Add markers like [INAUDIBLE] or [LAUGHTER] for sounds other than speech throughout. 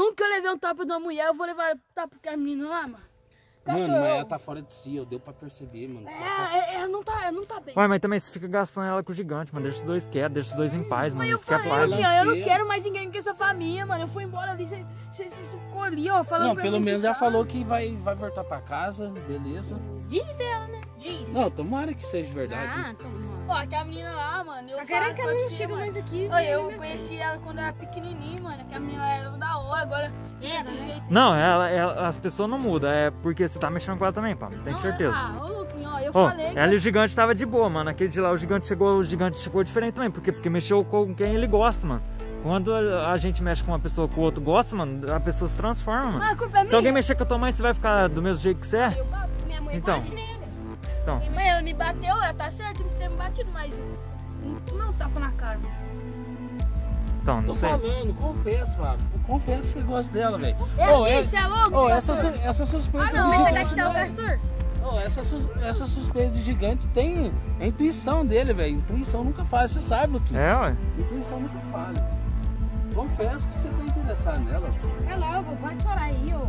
nunca levei um tapa de uma mulher, eu vou levar tapa com a menina lá, mano. Mano, mas ela tá fora de si, eu deu pra perceber, mano. É, é, ela não tá, ela não tá bem. Ué, mas também você fica gastando ela com o gigante, mano. Deixa os dois quietos, deixa os dois em paz, mano. Mas eu Isso que é falei, paz. assim, ó, eu não quero mais ninguém com essa família, mano. Eu fui embora ali, você, você, você ficou ali, ó, falando Não, pelo mim menos ela tá. falou que vai, vai voltar pra casa, beleza. Diz ela, né? Diz. Não, tomara que seja verdade. Ah, então, que a menina lá, mano. Só eu quero que ela não mano. mais aqui. Eu conheci ela quando eu era pequenininho, mano. Que a menina era da hora, agora. É, do jeito. Não, ela, ela- as pessoas não mudam. É porque você tá mexendo com ela também, pá. Tem certeza. Ah, ô, Luquinho, ó, eu Ó, falei que. ela e o gigante tava de boa, mano. Aquele dia lá, o gigante chegou, o gigante chegou diferente também. Por quê? Porque mexeu com quem ele gosta, mano. Quando a gente mexe com uma pessoa que o outro gosta, mano, a pessoa se transforma, mano. Ah, a culpa é minha. Se alguém mexer com a tua mãe, você vai ficar do mesmo jeito que você é? Eu minha mãe Então. bate nele. Então. Minha mãe, ela me bateu, ela tá certo de ter me batido, mas. Não, não tapa na cara, mano. Então, não Tô sei. falando, confesso, Fábio. Confesso que você gosta dela, velho. É Ô, aqui, é- você é louco? Ô, essa, essa suspeita Ah, não, mas você gastar o é- Castor? Não, essa, essa suspeita de gigante tem a intuição dele, velho. Intuição nunca falha, você sabe, Luquinho. É, ué. Intuição nunca falha. Confesso que você tá interessado nela. É logo, para de chorar aí, ô.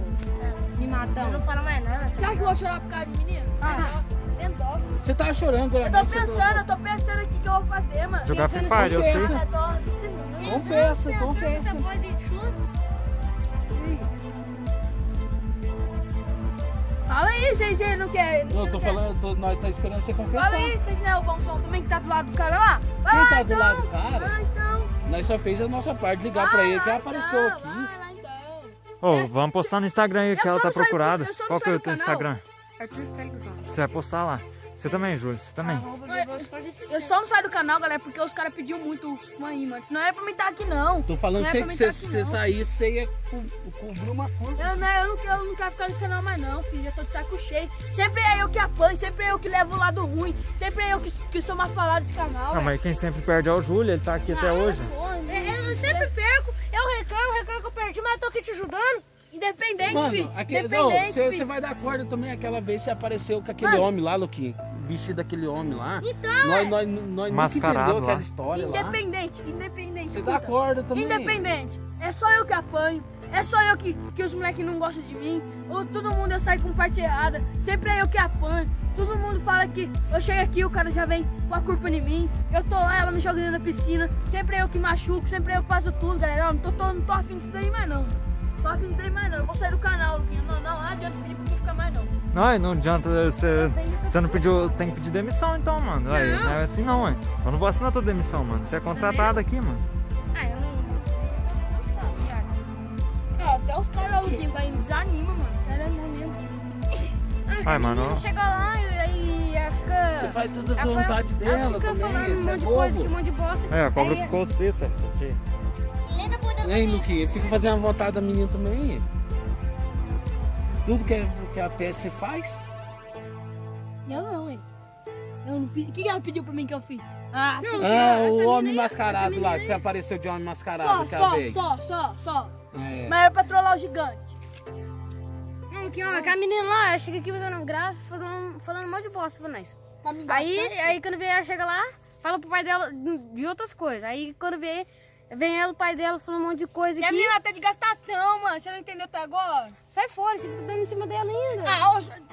Mimadão. Não fala mais nada. Você acha que eu vou chorar por causa de menino? Ah. Tem filho. Você tá chorando, Eu tô pensando, eu tô pensando aqui o que eu vou fazer, mano. Jogar Free Fire, eu sei. é. Confessa, confessa. Fala aí, vocês vocês não querem. Não, eu tô quer- falando, tô- nós tá esperando você confessar. Fala aí, vocês não é o bonzão também que tá do lado do cara lá? Vai Quem lá, tá do então. lado do cara? Vai então. Nós só fez a nossa parte, ligar Vai pra ele que ela apareceu então, aqui. Vai lá então. Ô, vamos postar no Instagram aí que Eu ela tá procurada. Qual que é o do teu canal. Instagram? Arthur Félix, ó. Você vai postar lá. Você também, Júlio. Você também. Eu só não saio do canal, galera, porque os caras pediam muito aí, mano. Senão era pra mim estar aqui, não. Tô falando Não é que se você tá não. saísse, você ia co- cobrir uma coisa. Eu, né, eu, não, quero- eu não quero ficar nesse canal mais não, filho. Eu tô de saco cheio. Sempre é eu que apanho, sempre é eu que levo o lado ruim. Sempre é eu que, que sou mais falado desse canal. Não, velho. mas quem sempre perde é o Júlio, ele tá aqui até Ah, hoje. porra, Eu sempre perco, eu reclamo, reclamo que eu perdi, mas eu tô aqui te ajudando. Independente, Mano, filho. aquele, Independente, você vai dar corda também aquela vez que você apareceu com aquele Mano. homem lá, Luquinho. Vestido daquele homem lá. Então, Nós, nós, nós nunca Mascarado entendeu aquela história lá. Independente, independente. Você dá corda também. Independente. É só eu que apanho. É só eu que, que os moleques não gostam de mim. Ou todo mundo eu saio com parte errada. Sempre é eu que apanho. Todo mundo fala que eu chego aqui, o cara já vem com a culpa em mim. Eu tô lá, ela me joga dentro da piscina. Sempre é eu que machuco, sempre é eu que faço tudo, galera. Ó, Não tô, tô, não tô afim disso daí mais não. Tô afim daí mais não. Eu vou sair do canal, Luquinha. Não, não, não adianta pedir pra mim ficar mais não. Não, não adianta você. Você não pediu. Você tem que pedir demissão então, mano. Aí, não é assim não, ué. Eu não vou assinar tua demissão, mano. Você é contratado aqui, mano. Ah, eu não. É, até os caras, Luquinha, vai desanima, mano. Sério, é mesmo. [LAUGHS] Ai, mano. Chega lá e aí ela fica. Você faz todas as ela fala- vontades ela dela fica também. falando um é monte de coisa, que um monte de bosta. É, a cobra ficou você, Sérgio. Você- Hein, Luquinho? Fica fazendo a vontade da menina também. Tudo que, que a pet você faz. Eu não, hein. Eu não pedi. O que que ela pediu pra mim que eu fiz? Ah, Não, Ah, essa o homem mascarado lá, que você apareceu de homem mascarado só, só, vez. só, só, só. É. Mas era pra trollar o gigante. Não, que, ó, que a menina lá, ela chega aqui fazendo graça, fazendo, falando um monte de bosta pra nós. Me Aí, aí quando vem ela chega lá, fala pro pai dela de outras coisas. Aí quando vem, vem ela, o pai dela falando um monte de coisa E a aqui. menina tá de gastação, mano. Você não entendeu até agora? Sai fora, você fica dando em cima dela ainda. Ah,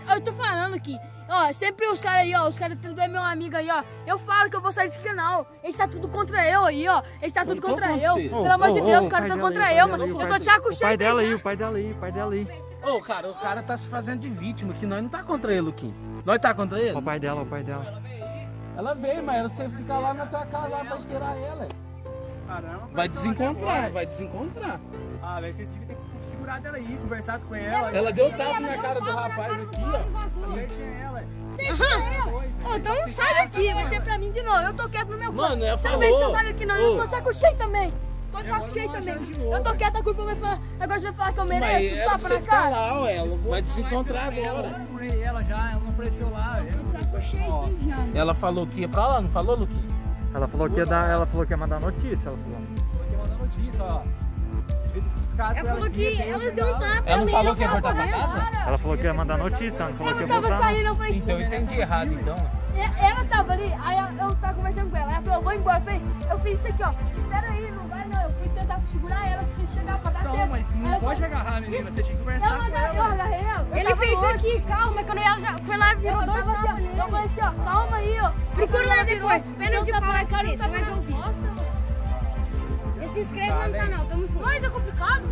ó, eu tô falando aqui. Ó, sempre os caras aí, ó. Os caras tudo é meu amigo aí, ó. Eu falo que eu vou sair desse canal. Eles tá tudo contra eu aí, ó. Eles tá tudo contra eu. você. Pelo amor de Deus, ô, os caras dela contra aí, eu, mano. Eu o tô de saco O cheio. pai dela aí, o pai dela aí, o pai dela aí. Ô, cara, o cara tá se fazendo de vítima, que nós não tá contra ele, Luquinho. Nós tá contra ele? O pai dela, o pai dela. Ela veio, mas você fica lá na tua casa lá pra esperar ela. Caramba, Vai conversou desencontrar, vai desencontrar. Ah, velho, vocês deviam ter segurado ela aí, conversado com ela. Ela deu tapa na cara do rapaz aqui, ó. Certinho ela. Ô, então sai daqui, vai ser pra mim de novo. Eu tô quieto no meu Mano, ela Você não vem falou. se eu saio aqui não, eu tô de saco cheio também. Tô de Eu saco cheio não também. Eu tô quieto, a culpa vai falar. Agora você vai falar que eu Mas mereço. era pra Tapa você na cara. lá, ó. Ela vai desencontrar agora. eu procurei ela já, ela não apareceu lá. Tô de saco cheio desde já. Ela falou que ia pra lá, não falou, Luquinho? Ela falou que ia dar, ela falou que ia mandar notícia, ela falou. Tô aqui mandando notícia, ó. Ela falou que ela eu deu um tapa. Ela não eu falou ia que ia voltar pra casa? Ela falou que ia mandar notícia, ela não falou Eu que ia tava voltar. não. saindo, eu falei Então eu entendi errado, então. Ela tava ali, aí eu, eu tava conversando com ela. Ela falou, vou embora. Eu falei, eu fiz isso aqui, ó. Espera aí, não vai não. Eu fui tentar segurar ela, preciso chegar pra dar Não, tempo. mas Aí não eu pode falei, agarrar a menina, Isso. você tinha que Eu conversar com agarrei, eu ela. agarrei ela. eu Ele fez isso longe. aqui, calma, quando ela já foi lá e Eu virou dois tava assim, ó. Eu falei assim, ó, calma aí, ó. Procura lá depois, virou- pena de com cara, você vai nas ver o vídeo. costas, mano. E se inscreve Tá, lá no canal, tamo junto. Mas é complicado.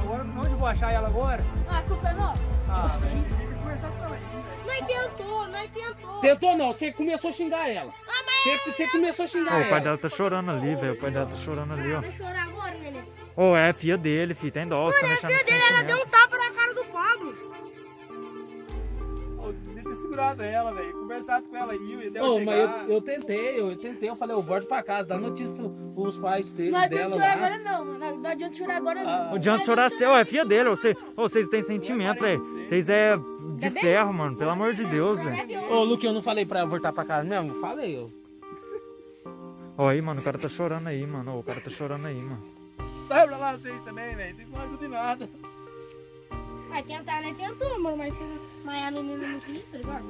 Agora, onde eu vou achar ela agora? Ah, culpa é nossa. Ah, Nós tentou, nós tentou. Tentou não, você começou a xingar ela. Você, você começou a xingar Ô, o ela. pai dela tá chorando ali, velho. O pai dela tá chorando ali, ó. Vai chorar agora, neném. Ô, é a filha dele, filho. Tem dó, você tá mexendo com dele, ela deu um tapa segurado ela, velho. Conversado com ela aí, até eu Ô, mas chegar. eu, eu tentei, eu, tentei, eu falei, eu volto pra casa, dá notícia pros pais dele, Não adianta dela chorar agora não, mano. Não adianta chorar agora não. Ah, Não adianta chorar seu, é filha dele. Você, vocês têm sentimento, velho. Vocês é de ferro, mano. Pelo amor de Deus, velho. Ô, Luque, eu não falei pra voltar pra casa mesmo? Falei, eu. Ó, aí, mano, o cara tá chorando aí, mano. O cara tá chorando aí, mano. Sai pra lá vocês também, velho. Vocês não ajudam em nada. Vai tentar, né? Tentou, mano, mas, mas a menina não quis, tá ligado?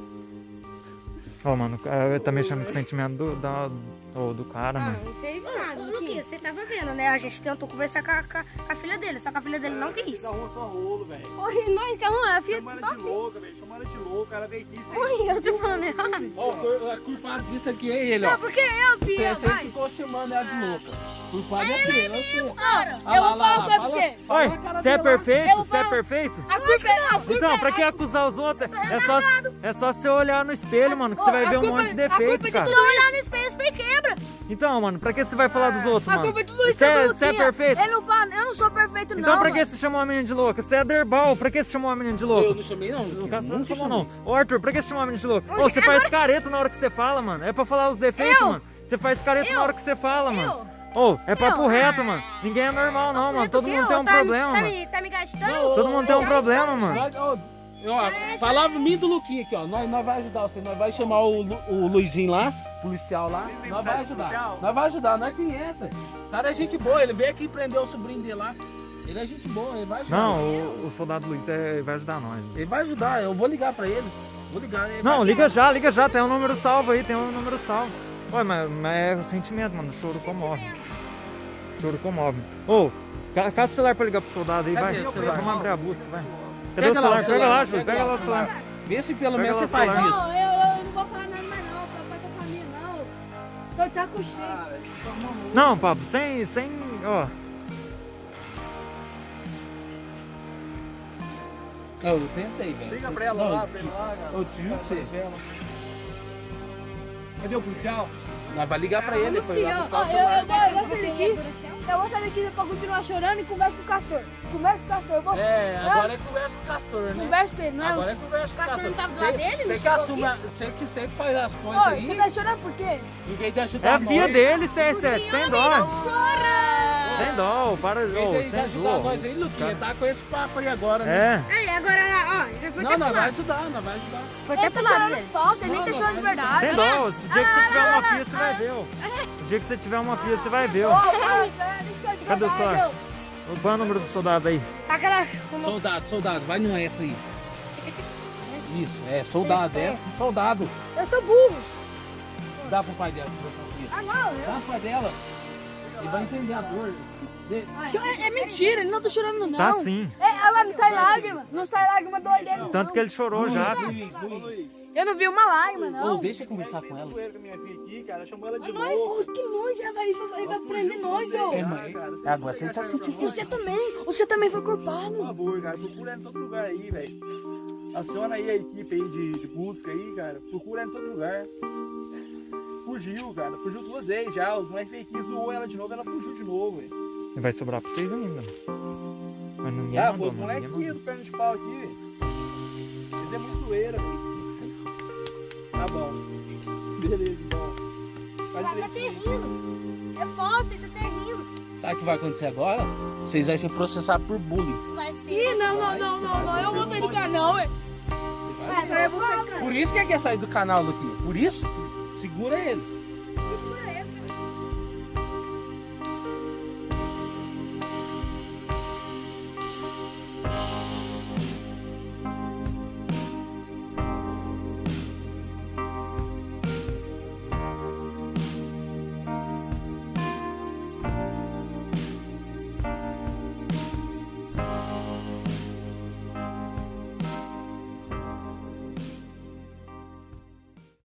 Ó, mano, tá mexendo com o sentimento do, da, ô, do cara, Ah, mano. não sei nada. Não quis, você tava vendo, né? A gente tentou conversar com a, com a- filha dele, só que a filha dele não quis. Rua só rolo, velho. Oi, nós que arrumamos, a filha Chama ela tá de louca, velho. Chama ela de louca. Ela veio aqui sem. Oi, eu te falando errado. Ó, o- a culpado disso aqui é ele, ó. Não, porque eu, filha, você ficou chamando ela de louca. Culpado é dele, eu sei. Cara, Ah eu vou falar pra você. Oi, cara você é perfeito? Você é perfeito? A culpa é a culpa Então, pra que acusar os outros? É só, é só você olhar no espelho, mano, que você vai ver um monte de a culpa defeito, de cara. Se eu olhar no espelho, o espelho quebra. Então, mano, pra que você vai falar dos outros, A mano? culpa é tudo isso Você é, é perfeito? Ele não fala, eu não sou perfeito não. Então pra que você chamou a menina de louca? Você é derbal, pra que você chamou a menina de Eu louca? não chamei, não. O Castro não chamou, não. Ô, Arthur, pra que você chamou a menina de louca? Ô, você faz careta na hora que você fala, mano. É pra falar os defeitos, Eu? mano. Você faz careta na Eu? hora que você fala, mano. Ô, é papo Eu? reto, mano. Ninguém é normal, não, mano. Todo mundo tem um tá, problema, tá mano. Me, tá me gastando? Não, Todo mundo tem um problema, mano. Ó, ó, palavra minha do Luquinha aqui, ó. Nós, nós vai ajudar você. Nós vai chamar o, Lu- o Luizinho lá, policial lá. Nós vai ajudar. policial? Nós vai ajudar, nós conhece. O cara é gente boa, ele veio aqui prender o sobrinho dele lá. Ele é gente boa, ele vai ajudar. Não, o, o soldado Luiz é, vai ajudar nós. mano. Ele vai ajudar, eu vou ligar pra ele. Vou ligar. ele Não, vai- liga já, liga já. Tem um número salvo aí, tem um número salvo. Ué, mas, mas é o sentimento, mano. O choro comove. Choro comove. Ô, ca- caça o celular pra ligar pro soldado aí, vai. Cadê o celular? Vamos abrir a busca, vai. Cadê Pega o celular? lá o Pega lá, Júlio. pega Pega lá o celular. Vê se pelo menos você faz isso. Tô de saco cheio. Não, Pablo, sem. sem. Ó. Não, eu tentei, velho. Liga pra ela Não, lá, pra ele lá, cara. Eu te juro você. Cadê o policial? Nós vai ligar pra ele, foi lá buscar o eu, celular. eu, vou, eu vou sair daqui. Eu vou sair daqui pra continuar chorando e converso com o Castor. Converso com o Castor. Eu vou, É, agora é conversa com o Castor, né? Converso com ele, não é? Agora é conversa com o Castor Castor. não tava do lado Você- dele? Não Você que assume, você que sempre faz as coisas Ô, aí, você tá chorando por quê? em vez de ajudar É a filha dele, CR7. Tem dó. Chora! Tem dó, para. Ô, sem ajudar zoa. nós aí, Luquinha, tá com esse papo aí agora, né? É. Aí, agora ó, já foi Não, pro vai ajudar, nós vai ajudar. Foi Ele até tá pro lado falso, ele nem Não, tá não, chorando de vai verdade. Tem dó. O dia que você tiver uma filha, você vai ver. ó. Dia que você tiver uma filha, você vai ver. ó. Cadê o celular? Põe o número do soldado aí. Aquela... Soldado, soldado, vai no S aí. [LAUGHS] Isso, é, soldado, S de soldado. Eu sou burro. Dá pro pai dela. Isso. Ah, não. Dá pro pai dela. Ele vai entender a dor. É, é mentira, ele não tá chorando não. Tá sim. É, ela não sai lágrima. Não sai lágrima do olho dele, não. Tanto que ele chorou já. filho. Luiz, Luiz. Eu não vi uma lágrima, Ô, não. deixa eu conversar com ela. Com a minha filha aqui, cara. Chamou ela de louco. oh, que nojo, ele vai, ele vai prender nós, É, ô. mãe. Agora você está sentindo. Você também, você também foi Por culpado. favor, cara. Procura ela em todo lugar aí, velho. Aciona aí a equipe aí de, de busca aí, cara. Procura ela em todo lugar. Fugiu, cara. Fugiu duas vezes já. Os moleques veio aqui, zoou ela de novo, ela fugiu de novo, velho. Vai sobrar pra vocês ainda. Mas ninguém Ah, mandou, pô, os mano. moleques Ninguém aqui do perna de pau aqui, velho. Eles é muito zoeira, velho. Tá bom. Beleza, então. Faz Tá até direitinho. rindo. É falso, ele tá até rindo. Sabe o que vai acontecer agora? Vocês vão ser processados por bullying. Vai ser. Ih, não, não, não, não, não, eu vou sair do canal, ué. Por isso que ele quer sair do canal, Luquinha. Por isso, segura ele.